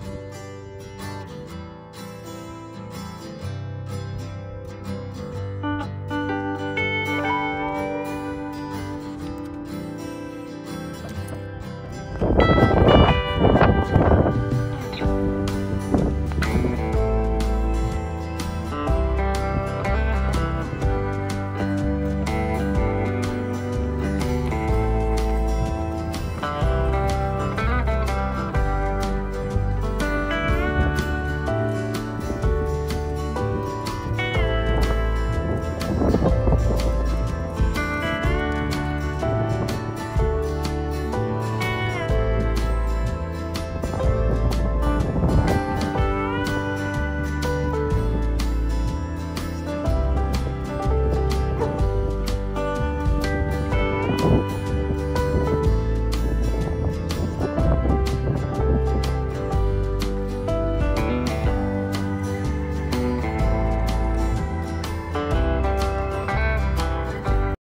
Bye. you.